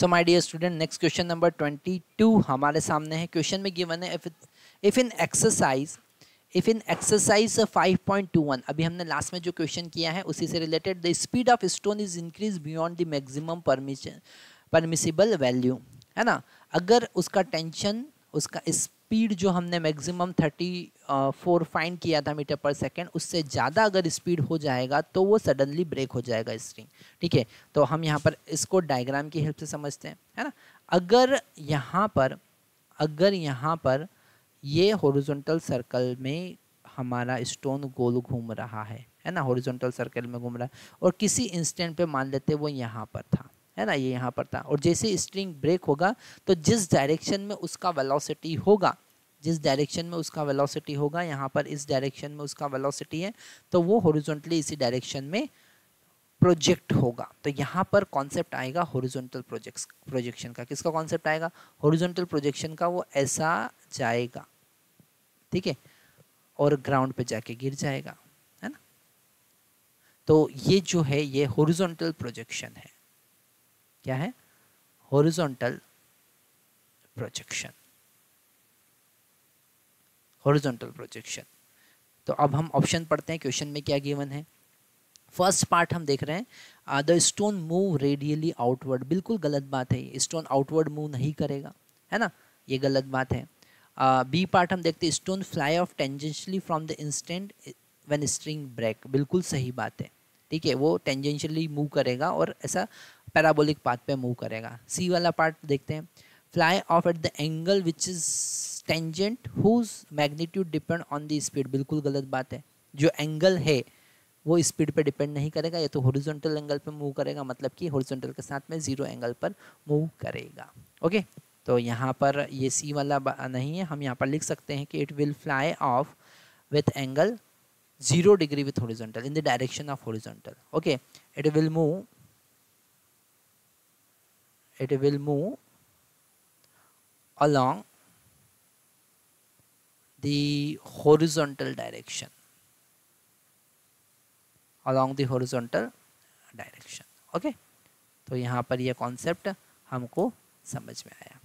So my dear student next question number twenty two हमारे सामने है। क्वेश्चन में गिवन है if in exercise if in exercise 5.21 अभी हमने लास्ट में जो क्वेश्चन किया है, उसी से related the speed of stone is increase beyond the maximum permission permissible value है ना? अगर उसका टेंशन उसका स्पीड जो हमने मैक्सिमम 34 फोर फाइंड किया था मीटर पर सेकेंड, उससे ज़्यादा अगर स्पीड हो जाएगा तो वो सडनली ब्रेक हो जाएगा स्ट्रिंग, ठीक है? तो हम यहाँ पर इसको डायग्राम की हेल्प से समझते हैं, है ना? अगर यहाँ पर, अगर यहाँ पर ये हॉरिजॉन्टल सर्कल में हमारा स्टोन गोल घूम रहा है है ना? हॉरिजॉन्टल सर्कल में घूम रहा है और किसी इंस्टेंट पे मान लेते वो यहाँ पर था। है ना, ये यहाँ पर था। और जैसे स्ट्रिंग ब्रेक होगा तो जिस डायरेक्शन में उसका वेलोसिटी होगा, जिस डायरेक्शन में उसका वेलोसिटी होगा, यहाँ पर इस डायरेक्शन में उसका वेलोसिटी है तो वो हॉरिजॉन्टली इसी डायरेक्शन में प्रोजेक्ट होगा। तो यहाँ पर कॉन्सेप्ट आएगा हॉरिजॉन्टल प्रोजेक्ट प्रोजेक्शन का। किसका कॉन्सेप्ट आएगा? हॉरिजॉन्टल प्रोजेक्शन का वो ऐसा जाएगा। ठीक है? और ग्राउंड पे जाके गिर जाएगा, है ना? तो ये जो है, ये हॉरिजॉन्टल प्रोजेक्शन है। क्या है? हॉरिजॉन्टल प्रोजेक्शन हॉरिजॉन्टल प्रोजेक्शन तो अब हम ऑप्शन पढ़ते हैं क्वेश्चन में क्या गिवन है? फ़र्स्ट पार्ट हम देख रहे हैं the stone move radially outward बिल्कुल गलत बात है स्टोन आउटवर्ड मूव नहीं करेगा है ना? ये गलत बात है। बी uh, पार्ट हम देखते हैं stone fly off tangentially from the instant when string break बिल्कुल सही बात है। ठीक है, वो टेंजेंशियली मूव करेगा और ऐसा पैराबोलिक पाथ पे मूव करेगा। सी वाला पार्ट देखते हैं। Fly off at the angle which is tangent whose magnitude depend on the speed बिल्कुल गलत बात है। जो एंगल है, वो स्पीड पे डिपेंड नहीं करेगा, ये तो हॉरिजॉन्टल एंगल पे मूव करेगा मतलब कि हॉरिजॉन्टल के साथ में ज़ीरो एंगल पर मूव करेगा। ओके तो यहाँ पर ये सी वाला नहीं है। हम यहाँ पर लिख सकते हैं कि it will fly off with angle zero degree with horizontal in the direction of horizontal okay it will move it will move along the horizontal direction along the horizontal direction okay? तो यहाँ पर यह concept हमको समझ में आया